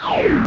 Oh!